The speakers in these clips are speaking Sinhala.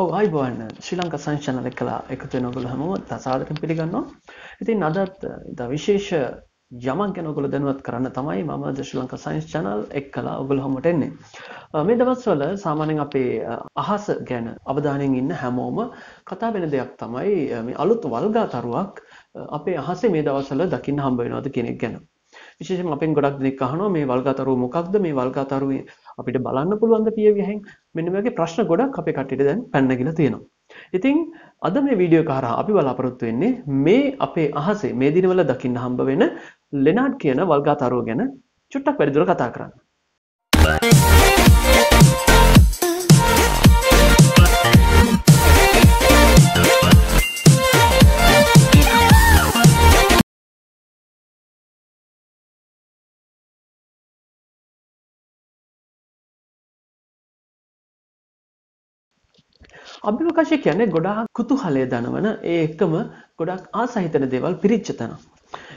ඔව් අයිබෝන් ශ්‍රී ලංකා සයින්ස් channel එක කළා එකතු වෙන ඔයගොල්ලෝ හැමෝම සාදරයෙන් පිළිගන්නවා. ඉතින් අදත් ඉතා විශේෂ යමක් ගැන ඔයගොල්ලෝ දැනුවත් කරන්න තමයි මම the Sri Lanka science channel එක කළා ඔයගොල්ලෝ හැමෝට එන්නේ. මේ දවස්වල සාමාන්‍යයෙන් අපේ අහස ගැන අවධානයෙන් ඉන්න හැමෝම කතා වෙන දෙයක් තමයි මේ අලුත් වල්ගාතරුවක් අපේ අහසේ මේ දවස්වල දකින්න හම්බ වෙනවද කියන එක ගැන. විශේෂයෙන්ම අපෙන් ගොඩක් දෙනෙක් අහනවා මේ වල්ගාතරුව මොකක්ද මේ වල්ගාතරුවේ අපිට බලන්න පුළුවන්ද පියවියෙන් මෙන්න මේ වගේ ප්‍රශ්න ගොඩක් අපේ කට්ටියට දැන් පැන්නගෙන තියෙනවා. ඉතින් අද මේ වීඩියෝ එක හරහා අපි බලාපොරොත්තු වෙන්නේ මේ අපේ අහසේ මේ දිනවල දකින්න හම්බ වෙන ලෙනාඩ් කියන වල්ගාතරුව ගැන චුට්ටක් වැඩිදුර කතා කරන්න. අභ්‍යවකාශය කියන්නේ ගොඩාක් කුතුහලය දනවන ඒ එක්කම ගොඩක් ආස හිතෙන දේවල් පිරිච්ච තැන.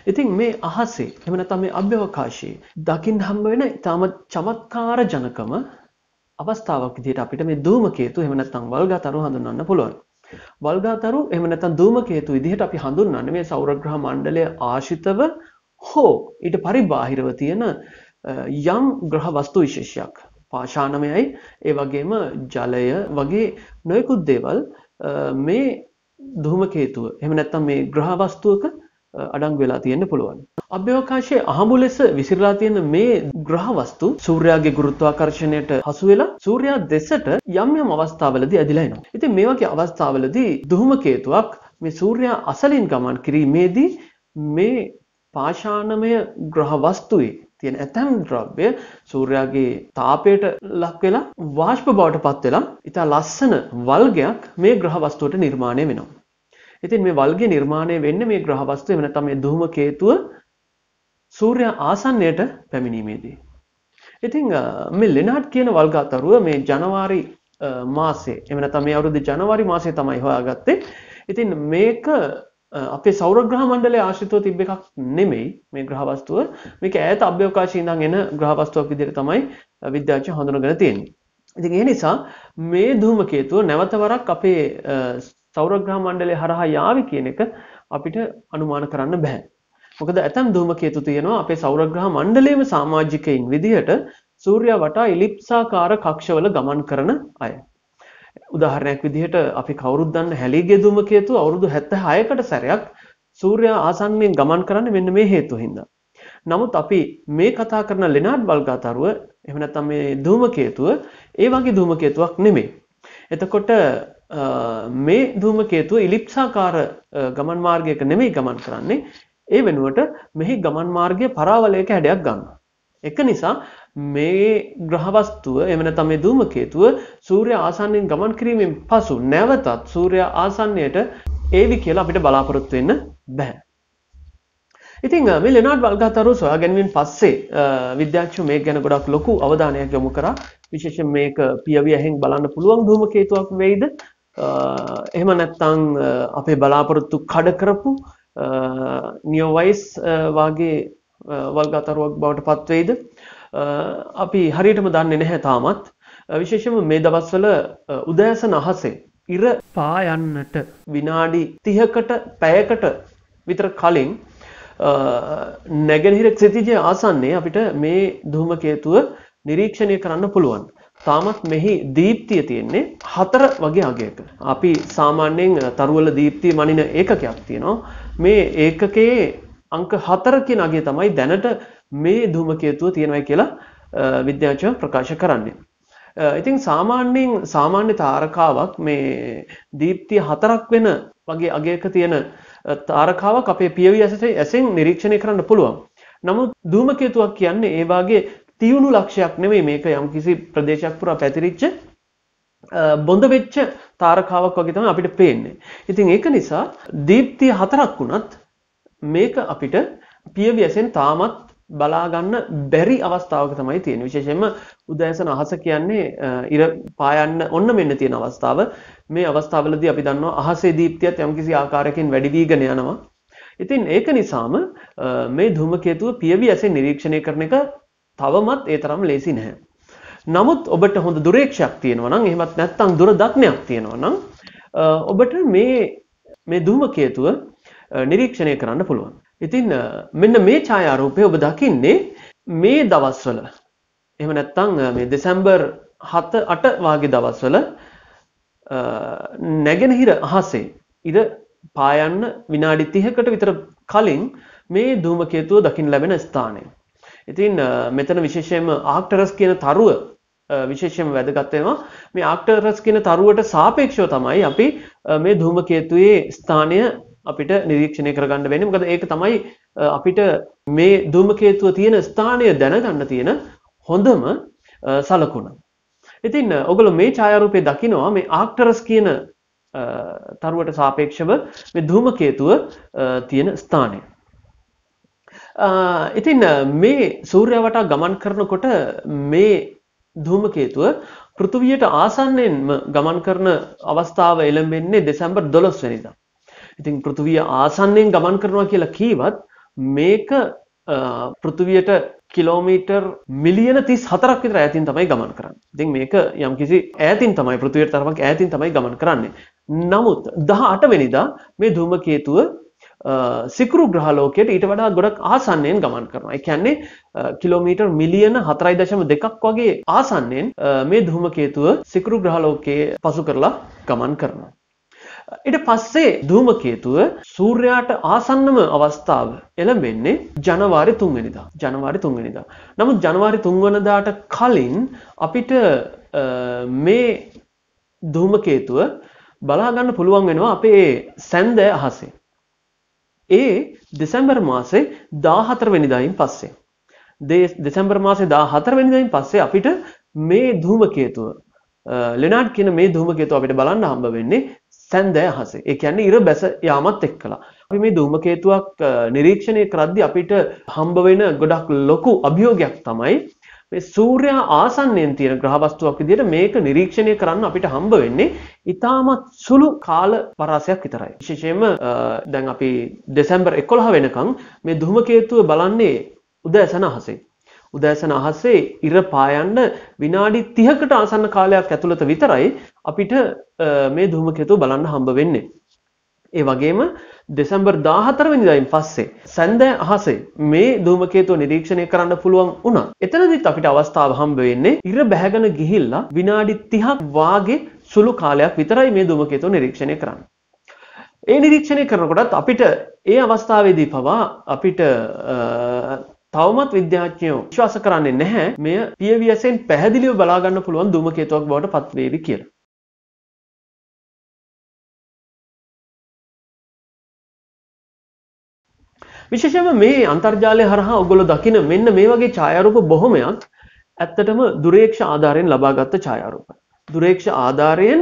ඉතින් මේ අහසේ එහෙම නැත්නම් මේ අභ්‍යවකාශයේ දකින්න හම්බ වෙන ඊටම චමත්කාර ජනකම අවස්ථාවක් විදිහට අපිට මේ ධූමකේතු එහෙම නැත්නම් වල්ගාතරු හඳුන්වන්න පුළුවන්. වල්ගාතරු එහෙම නැත්නම් ධූමකේතු විදිහට අපි හඳුන්වන්නේ මේ සෞරග්‍රහ මණ්ඩලය ආශ්‍රිතව හෝ ඊට පරිබාහිරව තියෙන යම් ග්‍රහ වස්තු විශේෂයක්. පාෂාණමයයි ඒ වගේම ජලය වගේ නොයෙකුත් දේවල් මේ ධූමකේතුව එහෙම නැත්නම් මේ ග්‍රහ වස්තුවක අඩංගු වෙලා තියෙන්න පුළුවන්. අභ්‍යවකාශයේ අහඹු ලෙස විසිරලා තියෙන මේ ග්‍රහ වස්තු සූර්යාගේ ගුරුත්වාකර්ෂණයට හසු වෙලා සූර්යා දෙසට යම් යම් අවස්ථාවලදී ඇදිලා එනවා. ඉතින් මේ වගේ අවස්ථාවලදී ධූමකේතුවක් මේ සූර්යා අසලින් ගමන් කිරීමේදී මේ පාෂාණමය ග්‍රහ වස්තුවේ තියෙන ඇතැම් ද්‍රව්‍ය සූර්යාගේ තාපයට ලක් වෙලා වාෂ්ප බවට පත් වෙලා ඉතා ලස්සන වල්ගයක් මේ ග්‍රහ වස්තුවට නිර්මාණය වෙනවා. ඉතින් මේ වල්ගේ නිර්මාණය වෙන්නේ මේ ග්‍රහ වස්තුව එහෙම නැත්නම් මේ ධූමකේතුව සූර්යා ආසන්නයට පැමිණීමේදී. ඉතින් මේ ලෙනාඩ් කියන වල්ගාතරුව මේ ජනවාරි මාසේ එහෙම නැත්නම් මේ අවුරුදු ජනවාරි මාසේ තමයි හොයාගත්තේ. ඉතින් මේක අපේ සෞරග්‍රහ මණ්ඩලය ආශ්‍රිතව තිබ්බ එකක් නෙමෙයි මේ ග්‍රහ වස්තුව. මේක ඈත අභ්‍යවකාශයේ ඉඳන් එන ග්‍රහ වස්තුවක් විදිහට තමයි විද්‍යාඥයෝ හඳුනගෙන තියෙන්නේ. ඉතින් ඒ නිසා මේ ධූමකේතුව නැවත වරක් අපේ සෞරග්‍රහ මණ්ඩලය හරහා යාවි කියන එක අපිට අනුමාන කරන්න බෑ. මොකද ඇතම් ධූමකේතු තියෙනවා අපේ සෞරග්‍රහ මණ්ඩලයේම සමාජිකයින් විදිහට සූර්යයා වටා ඉලිප්සාකාර කක්ෂවල ගමන් කරන අය. උදාහරණයක් විදිහට අපි කවුරුත් දන්න හැලීගේ ධූමකේතුව අවුරුදු 76කට සැරයක් සූර්යයා ආසන්නයෙන් ගමන් කරන්නේ මෙන්න මේ හේතුව හින්දා. නමුත් අපි මේ කතා කරන ලෙනාඩ් බල්ගාතරුව එහෙම නැත්නම් මේ ධූමකේතුව ඒ වගේ ධූමකේතුවක් නෙමෙයි. එතකොට මේ ධූමකේතුව ඉලිප්සාකාර ගමන් මාර්ගයක නෙමෙයි ගමන් කරන්නේ. ඒ වෙනුවට මෙහි ගමන් මාර්ගය පරාවලයක හැඩයක් ගන්නවා. එක නිසා මේ ග්‍රහවස්තුව එම නැත්නම් මේ ධූමකේතුව සූර්ය ආසන්නයෙන් ගමන් කිරීමෙන් පසු නැවතත් සූර්ය ආසන්නයට ඒවි කියලා අපිට බලාපොරොත්තු වෙන්න බෑ. ඉතින් මේ ලෙනාඩ් වල්ගාතරුව සොයා ගැනීමෙන් පස්සේ විද්‍යාඥයෝ මේක ගැන ගොඩක් ලොකු අවධානයක් යොමු කරා. විශේෂයෙන් මේක පියවි ඇහෙන් බලන්න පුළුවන් ධූමකේතුවක් වෙයිද? එහෙම නැත්නම් අපේ බලාපොරොත්තු කඩ කරපු නියෝවයිස් වාගේ වල්ගාතරුවක් බවට පත් වෙයිද? අපි හරියටම දන්නේ නැහැ තාමත්. විශේෂයෙන්ම මේ දවස්වල උදෑසන අහසේ ඉර පායන්නට විනාඩි 30කට පැයකට විතර කලින් නැගෙනහිර ක්ෂිතිජය ආසන්නයේ අපිට මේ ධූමකේතුව නිරීක්ෂණය කරන්න පුළුවන්. තාමත් මෙහි දීප්තිය තියෙන්නේ හතර වගේ අගයක. අපි සාමාන්‍යයෙන් තරුවල දීප්තිය මනින ඒකකයක් තියෙනවා. මේ ඒකකයේ අංක 4 කියන අගය තමයි දැනට මේ ධූමකේතුව තියෙනවයි කියලා විද්‍යාඥයෝ ප්‍රකාශ කරන්නේ. ඉතින් සාමාන්‍යයෙන් සාමාන්‍ය තාරකාවක් මේ දීප්තිය හතරක් වෙන වගේ අගයක තියෙන තාරකාවක් අපේ පියවි ඇසෙන් නිරීක්ෂණය කරන්න පුළුවන්. නමුත් ධූමකේතුවක් කියන්නේ ඒ වාගේ තියුණු ලක්ෂයක් නෙවෙයි මේක යම්කිසි ප්‍රදේශයක් පුරා පැතිරිච්ච බොඳ වෙච්ච තාරකාවක් වගේ තමයි අපිට පේන්නේ. ඉතින් ඒක නිසා දීප්තිය හතරක් වුණත් මේක අපිට පියවි ඇසෙන් තාමත් බලා ගන්න බැරි අවස්ථාවක තමයි තියෙන්නේ. විශේෂයෙන්ම උදෑසන අහස කියන්නේ ඉර පායන්න ඔන්න මෙන්න තියෙන අවස්ථාව. මේ අවස්ථාවවලදී අපි දන්නවා අහසේ දීප්තියත් යම්කිසි ආකාරයකින් වැඩි වීගෙන යනවා. ඉතින් ඒක නිසාම මේ ධූමකේතුව පියවි ඇසෙන් නිරීක්ෂණය කරන එක තවමත් ඒ තරම් ලේසි නැහැ. නමුත් ඔබට හොඳ දුරේක්ෂයක් තියෙනවා නම් එහෙමත් නැත්නම් දුර දක්නයක් තියෙනවා නම් ඔබට මේ මේ ධූමකේතුව නිරීක්ෂණය කරන්න පුළුවන්. ඉතින් මෙන්න මේ ඡායාරූපය ඔබ දකින්නේ මේ දවස්වල එහෙම නැත්නම් මේ දෙසැම්බර් 7 8 වාගේ දවස්වල නැගෙනහිර අහසේ ඉර පායන්න විනාඩි 30කට විතර කලින් මේ ධූමකේතුව දකින්න ලැබෙන ස්ථානය. ඉතින් මෙතන විශේෂයෙන්ම ආක්ටරස් කියන තරුව විශේෂයෙන්ම වැදගත් වෙනවා. මේ ආක්ටරස් කියන තරුවට සාපේක්ෂව තමයි අපි මේ ධූමකේතුවේ ස්ථානය අපිට නිරීක්ෂණය කරගන්න වෙන්නේ. මොකද ඒක තමයි අපිට මේ ධූමකේතුව තියෙන ස්ථානය දැනගන්න තියෙන හොඳම සලකුණ. ඉතින් ඔගොල්ලෝ මේ ඡායාරූපේ දකිනවා මේ ආක්ටරස් කියන තරුවට සාපේක්ෂව මේ ධූමකේතුව තියෙන ස්ථානය. ඉතින් මේ සූර්යයා වටා ගමන් කරනකොට මේ ධූමකේතුව පෘථුවියට ආසන්නයෙන්ම ගමන් කරන අවස්ථාව එළඹෙන්නේ දෙසැම්බර් 12 වෙනිදා. ඉතින් පෘථුවිය ආසන්නයෙන් ගමන් කරනවා කියලා කීවත් මේක පෘථුවියට කිලෝමීටර් මිලියන 34ක් විතර ඈතින් තමයි ගමන් කරන්නේ. ඉතින් මේක යම්කිසි ඈතින් තමයි පෘථුවියට තරමක් ඈතින් තමයි ගමන් කරන්නේ. නමුත් 18 වෙනිදා මේ ධූමකේතුව සිකුරු ග්‍රහලෝකයට ඊට වඩා ගොඩක් ආසන්නයෙන් ගමන් කරනවා. ඒ කියන්නේ කිලෝමීටර් මිලියන 4.2ක් වගේ ආසන්නයෙන් මේ ධූමකේතුව සිකුරු ග්‍රහලෝකයේ පසු කරලා ගමන් කරනවා. ඊට පස්සේ ධූමකේතුව සූර්යාට ආසන්නම අවස්ථාව එළඹෙන්නේ ජනවාරි 3 වෙනිදා. ජනවාරි 3 වෙනිදා. නමුත් ජනවාරි 3 වෙනිදාට කලින් අපිට මේ ධූමකේතුව බලා ගන්න පුළුවන් වෙනවා අපේ සැන්දෑ අහසේ. ඒ දෙසැම්බර් මාසේ 14 වෙනිදායින් පස්සේ. දෙසැම්බර් මාසේ 14 වෙනිදායින් පස්සේ අපිට මේ ධූමකේතුව ලෙනාඩ් කියන මේ ධූමකේතුව අපිට බලන්න හම්බ වෙන්නේ සැන්දෑ අහසේ. ඒ කියන්නේ ඉර බැස යාමත් එක්කලා. අපි මේ ධූමකේතුවක් නිරීක්ෂණය කරද්දී අපිට හම්බ වෙන ගොඩක් ලොකු අභියෝගයක් තමයි මේ සූර්යයා ආසන්නයෙන් තියෙන ග්‍රහ වස්තුවක් විදිහට මේක නිරීක්ෂණය කරන්න අපිට හම්බ වෙන්නේ ඉතාමත් සුළු කාල පරාසයක් විතරයි. විශේෂයෙන්ම දැන් අපි දෙසැම්බර් 11 වෙනකන් මේ ධූමකේතුව බලන්නේ උදෑසන අහසේ. උදෑසන අහසේ ඉර පායන්න විනාඩි 30කට ආසන්න කාලයක් ඇතුළත විතරයි අපිට මේ ධූමකේතුව බලන්න හම්බ වෙන්නේ. ඒ වගේම දෙසැම්බර් 14 වෙනිදායින් පස්සේ සැන්දෑ අහසේ මේ ධූමකේතුව නිරීක්ෂණය කරන්න පුළුවන් වුණා. එතනදිත් අපිට අවස්ථාව හම්බ වෙන්නේ ඉර බැහැගෙන ගිහිල්ලා විනාඩි 30ක් වාගේ සුළු කාලයක් විතරයි මේ ධූමකේතුව නිරීක්ෂණය කරන්න. ඒ නිරීක්ෂණය කරනකොටත් අපිට ඒ අවස්ථාවේදී පවා අපිට තවමත් විද්‍යාඥයෝ විශ්වාස කරන්නේ නැහැ මෙය පියවියසෙන් පැහැදිලිව බලා ගන්න පුළුවන් ධූමකේතුවක් බවට පත්වේවි කියලා. විශේෂයෙන්ම මේ අන්තර්ජාලය හරහා ඔයගොල්ලෝ දකින මෙන්න මේ වගේ ඡායාරූප බොහොමයක් ඇත්තටම දුරේක්ෂ ආධාරයෙන් ලබාගත් ඡායාරූප. දුරේක්ෂ ආධාරයෙන්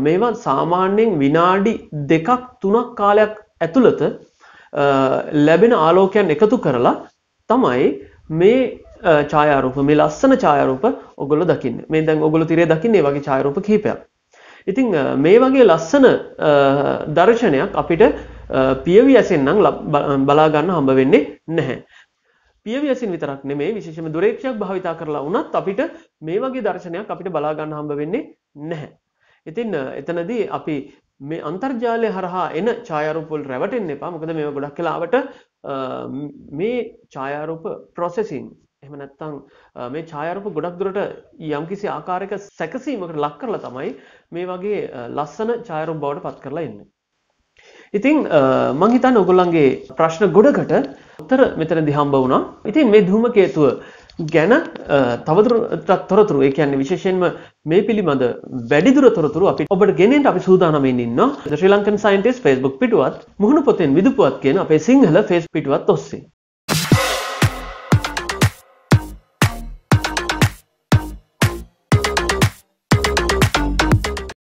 මේවා සාමාන්‍යයෙන් විනාඩි දෙකක් තුනක් කාලයක් ඇතුළත ලැබෙන ආලෝකයන් එකතු කරලා තමයි මේ ඡායාරූප මේ ලස්සන ඡායාරූප ඔයගොල්ලෝ දකින්නේ. මේ දැන් ඔයගොල්ලෝ තිරේ දකින්නේ මේ වගේ ඡායාරූප කිහිපයක්. ඉතින් මේ වගේ ලස්සන දර්ශනයක් අපිට පියවි ඇසෙන් නම් බලා ගන්න හම්බ වෙන්නේ නැහැ. පියවි ඇසින් විතරක් නෙමෙයි විශේෂයෙන්ම දුරේක්ෂයක් භාවිතා කරලා වුණත් අපිට මේ වගේ දර්ශනයක් අපිට බලා ගන්න හම්බ වෙන්නේ නැහැ. ඉතින් එතනදී අපි මේ අන්තර්ජාලය හරහා එන ඡායාරූප වල රැවටෙන්න එපා. මොකද මේවා ගොඩක් වෙලාවට මේ ඡායාරූප ප්‍රොසෙසින් එහෙම නැත්නම් මේ ඡායාරූප ගොඩක් දුරට යම්කිසි ආකාරයක සැකසීමකට ලක් කරලා තමයි මේ වගේ ලස්සන ඡායාරූප බවට පත් කරලා එන්නේ. ඉතින් මං හිතන්නේ ඔයගොල්ලන්ගේ ප්‍රශ්න ගොඩකට උත්තර මෙතනදී හම්බ වුණා. ඉතින් මේ ධූමකේතුව ගැන තවදුරටත් තොරතුරු ඒ කියන්නේ විශේෂයෙන්ම මේ පිළිබඳ වැඩිදුර තොරතුරු අපි ඔබට ගෙනෙන්න අපි සූදානම් ඉන්නවා. ශ්‍රී ලංකන් සයන්ටිස්ට් Facebook පිටුවත් මුහුණු පොතෙන් විදුපුවත් කියන අපේ සිංහල Facebook පිටුවත් ඔස්සේ.